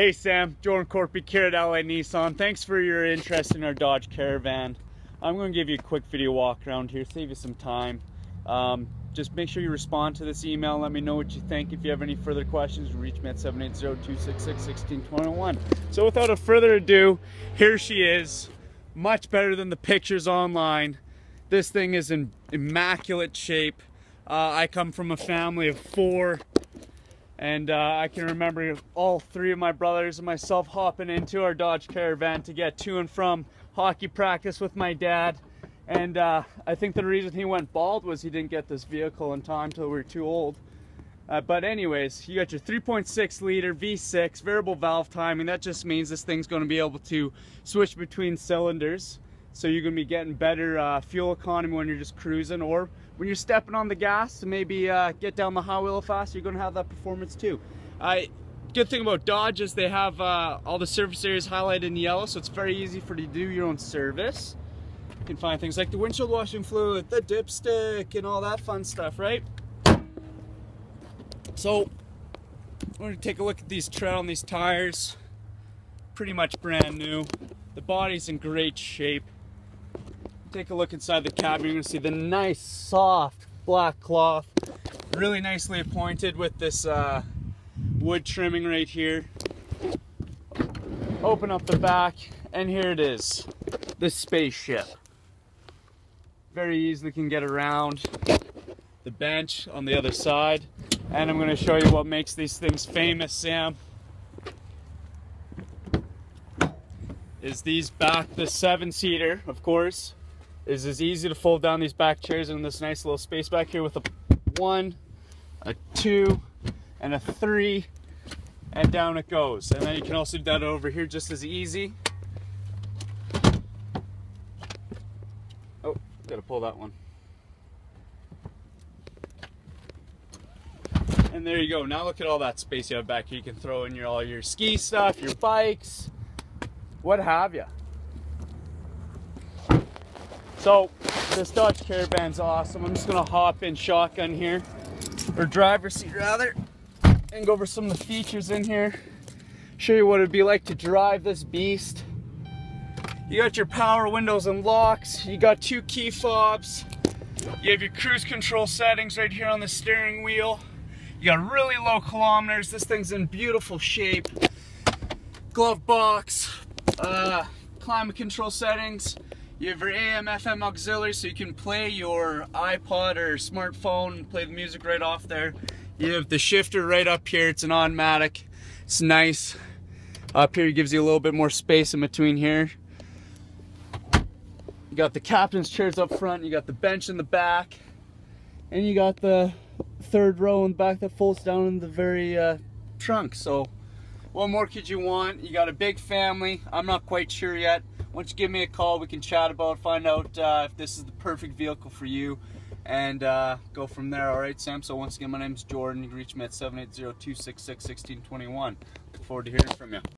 Hey Sam, Jordan Corpy at LA Nissan. Thanks for your interest in our Dodge Caravan. I'm going to give you a quick video walk around here, save you some time. Um, just make sure you respond to this email. Let me know what you think. If you have any further questions, reach me at 780-266-1621. So without a further ado, here she is. Much better than the pictures online. This thing is in immaculate shape. Uh, I come from a family of four and uh, I can remember all three of my brothers and myself hopping into our Dodge Caravan to get to and from hockey practice with my dad. And uh, I think the reason he went bald was he didn't get this vehicle in time till we were too old. Uh, but anyways, you got your 3.6 liter V6 variable valve timing. That just means this thing's going to be able to switch between cylinders. So you're to be getting better uh, fuel economy when you're just cruising or when you're stepping on the gas to maybe uh, get down the highway a little faster, you're to have that performance too. I good thing about Dodge is they have uh, all the surface areas highlighted in yellow, so it's very easy for you to do your own service. You can find things like the windshield washing fluid, the dipstick, and all that fun stuff, right? So, going to take a look at these tread on these tires. Pretty much brand new. The body's in great shape. Take a look inside the cab. You're to see the nice, soft black cloth. Really nicely appointed with this uh, wood trimming right here. Open up the back, and here it is. The spaceship. Very easily can get around the bench on the other side. And I'm to show you what makes these things famous, Sam. Is these back, the seven seater, of course, is as easy to fold down these back chairs in this nice little space back here with a one, a two, and a three, and down it goes. And then you can also do that over here just as easy. Oh, gotta pull that one. And there you go. Now look at all that space you have back here. You can throw in your all your ski stuff, your bikes, what have you. So this Dodge Caravan's awesome. I'm just gonna hop in shotgun here, or driver's seat rather, and go over some of the features in here. Show you what it'd be like to drive this beast. You got your power windows and locks. You got two key fobs. You have your cruise control settings right here on the steering wheel. You got really low kilometers. This thing's in beautiful shape. Glove box, uh, climate control settings. You have your AM, FM auxiliary so you can play your iPod or smartphone play the music right off there. You have the shifter right up here. It's an automatic. It's nice. Up here gives you a little bit more space in between here. You got the captain's chairs up front. You got the bench in the back. And you got the third row in the back that folds down in the very uh, trunk. So what more could you want? You got a big family. I'm not quite sure yet. Why don't you give me a call? We can chat about, find out uh, if this is the perfect vehicle for you, and uh, go from there. All right, Sam. So once again, my name is Jordan. You can reach me at 780-266-1621. Look forward to hearing from you.